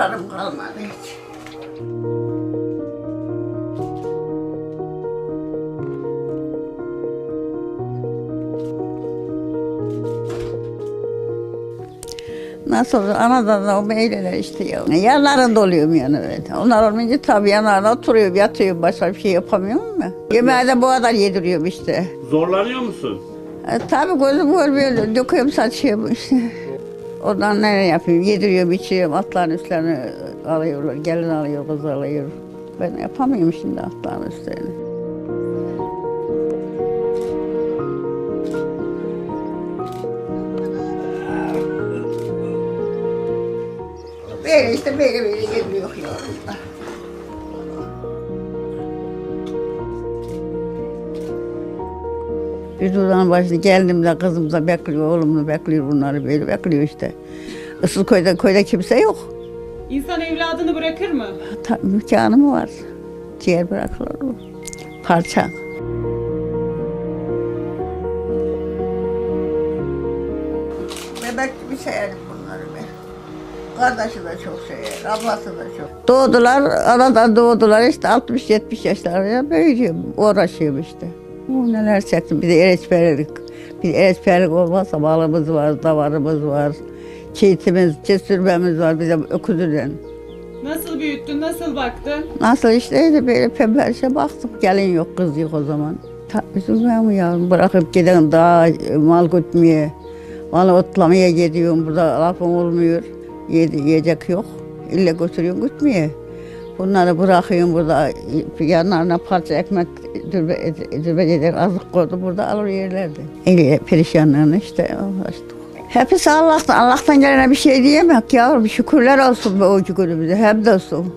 Muhtarım kalmadı hiç. Nasıl olur? Anadan da o meyleler işte ya. Yanlarında oluyorum yani öyle. Onlar olmayınca tabii yanlarına oturuyorum, yatıyorum. Başka bir şey yapamıyorum mu? Yemeği de bu kadar yediriyorum işte. Zorlanıyor musun? E, tabii gözüm görmüyor. Döküyorum saçıyorum işte. Oradan nereye yapayım? Yediriyorum, içiyorum. Atların üstlerini alıyorlar. Gelin alıyor, kız alıyor. Ben yapamıyorum şimdi atların üstlerini. Böyle işte böyle böyle yediriyor oradan başında geldim de kızım da bekliyor, oğlum da bekliyor bunları böyle bekliyor işte. Isıl köyde, köyde kimse yok. İnsan evladını bırakır mı? Ta, imkanı mı var? Ciğer bırakılır mı? Parça. Bebek gibi severim bunları ben. Kardeşi de çok sever, ablası da çok. Doğdular, aradan doğdular işte 60-70 yaşlarında büyüyorum, uğraşıyorum işte. Bu neler çektim, bir de ereçperlik. Bir ereçperlik olmazsa balımız var, davarımız var, çiğitimiz, cesurmemiz var, bir de öküzüden. Nasıl büyüttün, nasıl baktın? Nasıl işteydi böyle pemberişe baktım. Gelin yok, kız yok o zaman. Mi yavrum bırakıp gidelim daha mal gütmeye. Malı otlamaya gidiyorum burada lafım olmuyor. Yedi, yiyecek yok. İlle götürüyorum gütmeye. Bunları bırakıyorum burada yanlarına parça ekmek dürbe, dürbe eder azık koydu burada alır yerlerdi. Öyle perişanlığını işte uğraştık. Hepsi Allah'tan, Allah'tan gelene bir şey diyemek yavrum. Şükürler olsun be o günümüze. Hem de olsun.